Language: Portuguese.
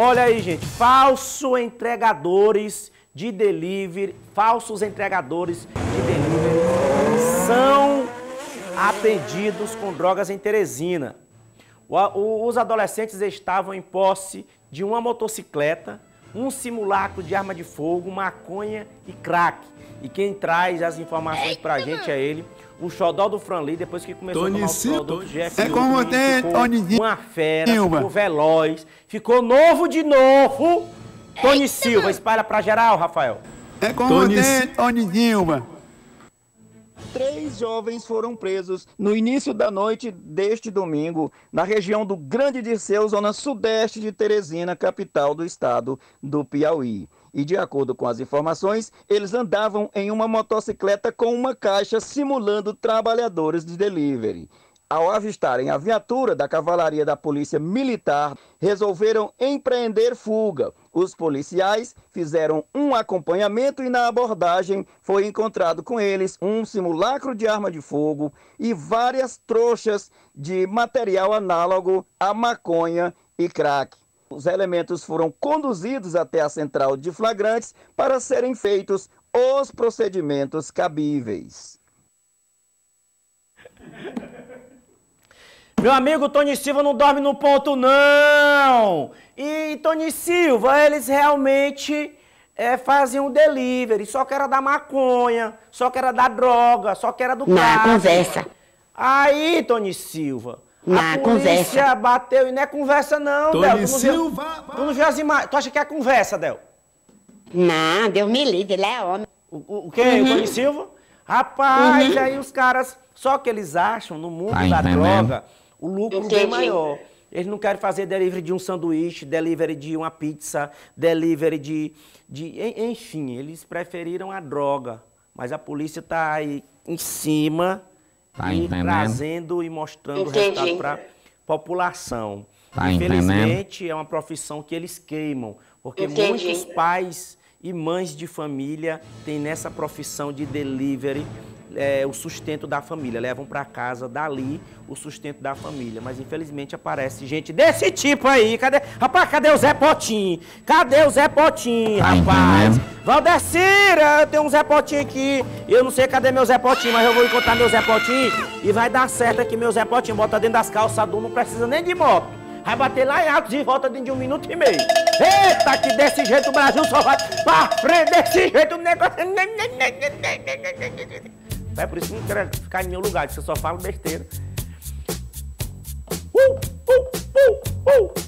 Olha aí, gente, falso entregadores de delivery, falsos entregadores de delivery são apreendidos com drogas em Teresina. os adolescentes estavam em posse de uma motocicleta, um simulacro de arma de fogo, maconha e crack. E quem traz as informações pra gente é ele, o xodó do Franli, depois que começou Tony a tomar o produto Jeff É com você, Tony Uma fera, ficou veloz, ficou novo de novo. Tony Silva, espalha pra geral, Rafael. É com Tony você, Tony Silva. Três jovens foram presos no início da noite deste domingo, na região do Grande Dirceu, zona sudeste de Teresina, capital do estado do Piauí. E de acordo com as informações, eles andavam em uma motocicleta com uma caixa simulando trabalhadores de delivery. Ao avistarem a viatura da cavalaria da Polícia Militar, resolveram empreender fuga. Os policiais fizeram um acompanhamento e na abordagem foi encontrado com eles um simulacro de arma de fogo e várias trouxas de material análogo a maconha e crack. Os elementos foram conduzidos até a central de flagrantes para serem feitos os procedimentos cabíveis. Meu amigo Tony Silva não dorme no ponto, não! E Tony Silva, eles realmente é, faziam um delivery, só que era da maconha, só que era da droga, só que era do Na conversa. Aí, Tony Silva, Na a polícia conversa. bateu e não é conversa não, Tony Del. Tu não Silva. Viu, tu não viu as imagens? Tu acha que é conversa, Del? Não, Deus me livre, ele é homem. O, o, o quê? O Tony Silva? Rapaz, aí os caras... Só que eles acham, no mundo Tá da droga, o lucro bem maior. Eles não querem fazer delivery de um sanduíche, delivery de uma pizza, delivery de, de. en- Enfim, eles preferiram a droga. Mas a polícia está aí em cima Tá e entendendo? trazendo e mostrando o Entendi. resultado para a população. Tá Infelizmente, é uma profissão que eles queimam, porque Entendi. muitos pais e mães de família têm nessa profissão de delivery é, o sustento da família, levam para casa dali o sustento da família. Mas infelizmente aparece gente desse tipo aí. Cadê? Rapaz, cadê o Zé Potinho? Cadê o Zé Potinho, Tá rapaz? Valdecira, eu tenho um Zé Potinho aqui. Eu não sei cadê meu Zé Potinho, mas eu vou encontrar meu Zé Potinho e vai dar certo aqui, meu Zé Potinho. Bota dentro das calças do não precisa nem de moto. Vai bater lá em Altos e volta dentro de um minuto e meio. Eita, que desse jeito o Brasil só vai pra frente, desse jeito o negócio. É por isso que não quero ficar em meu lugar, que você só fala besteira. Uh, uh, uh, uh.